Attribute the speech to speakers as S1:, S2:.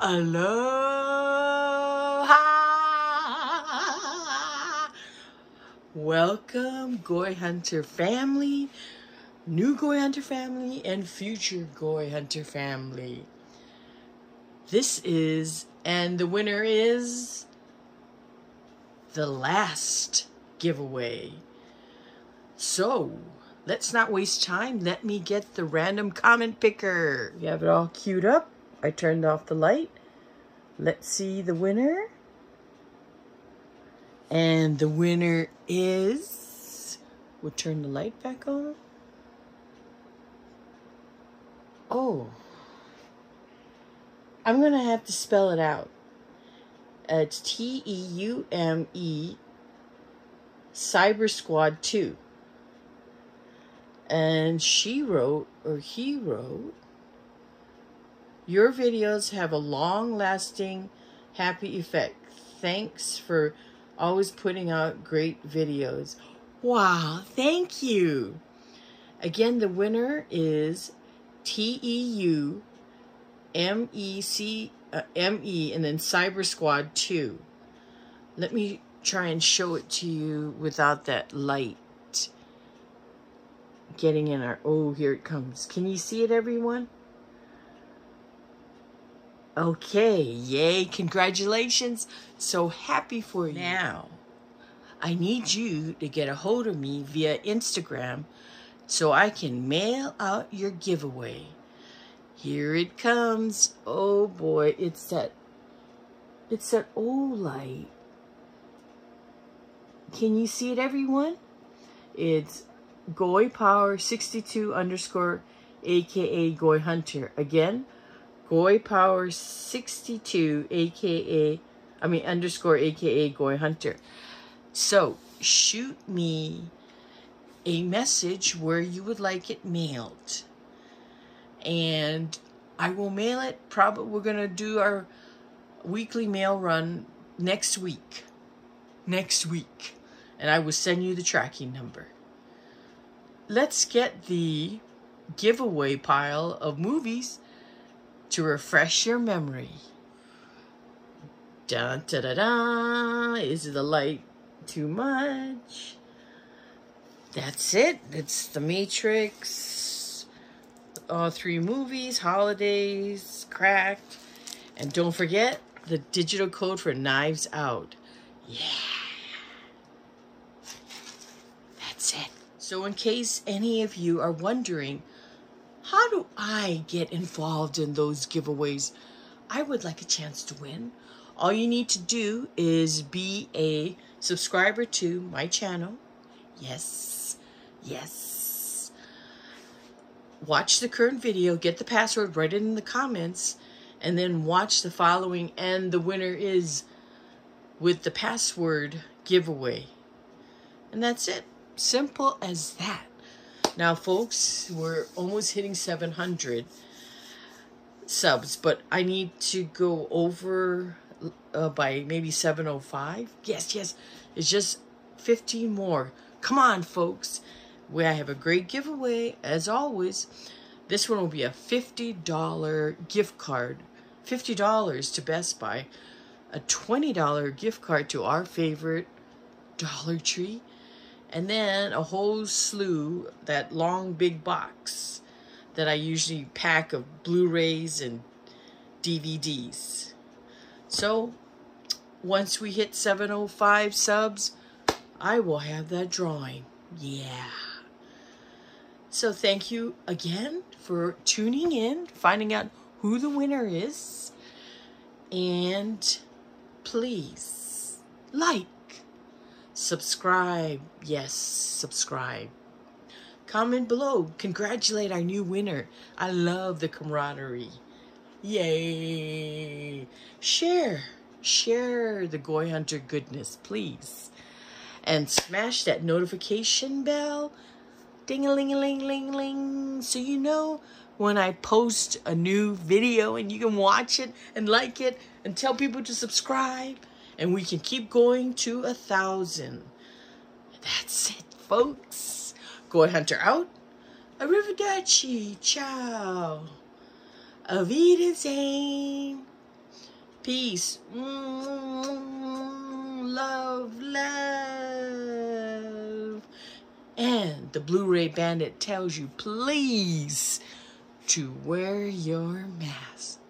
S1: Aloha! Welcome, Goy Hunter family, new Goy Hunter family, and future Goy Hunter family. This is, and the winner is the last giveaway. So, let's not waste time. Let me get the random comment picker. You have it all queued up. I turned off the light. Let's see the winner. And the winner is... We'll turn the light back on. Oh. I'm going to have to spell it out. Uh, it's T-E-U-M-E Cyber Squad 2. And she wrote, or he wrote, your videos have a long-lasting, happy effect. Thanks for always putting out great videos. Wow, thank you. Again, the winner is T-E-U M-E-C uh, M-E and then Cyber Squad 2. Let me try and show it to you without that light getting in our... Oh, here it comes. Can you see it, everyone? Okay, yay, congratulations. So happy for you. Now, I need you to get a hold of me via Instagram so I can mail out your giveaway. Here it comes. Oh boy, it's that, it's that old light. Can you see it, everyone? It's Goy Power 62 underscore aka Goy Hunter. Again, Goy Power 62, aka, I mean, underscore, aka Goy Hunter. So, shoot me a message where you would like it mailed. And I will mail it. Probably, we're going to do our weekly mail run next week. Next week. And I will send you the tracking number. Let's get the giveaway pile of movies to refresh your memory. Dun da da da. Is the light too much? That's it. It's The Matrix. All three movies, holidays, cracked. And don't forget the digital code for Knives Out. Yeah. That's it. So in case any of you are wondering how do I get involved in those giveaways? I would like a chance to win. All you need to do is be a subscriber to my channel. Yes, yes. Watch the current video, get the password, write it in the comments, and then watch the following and the winner is with the password giveaway. And that's it. Simple as that. Now, folks, we're almost hitting 700 subs, but I need to go over uh, by maybe 705. Yes, yes, it's just 15 more. Come on, folks. We have a great giveaway, as always. This one will be a $50 gift card. $50 to Best Buy. A $20 gift card to our favorite Dollar Tree and then a whole slew, that long big box that I usually pack of Blu-rays and DVDs. So once we hit 705 subs, I will have that drawing. Yeah. So thank you again for tuning in, finding out who the winner is. And please like, Subscribe. Yes, subscribe. Comment below. Congratulate our new winner. I love the camaraderie. Yay. Share. Share the Goy Hunter goodness, please. And smash that notification bell. Ding-a-ling-a-ling-ling-ling. So you know when I post a new video and you can watch it and like it and tell people to subscribe and we can keep going to a thousand. That's it, folks. Goy Hunter out. Arrivederci. Ciao. Avidazane. Peace. Mm, love, love. And the Blu-ray Bandit tells you, please, to wear your mask.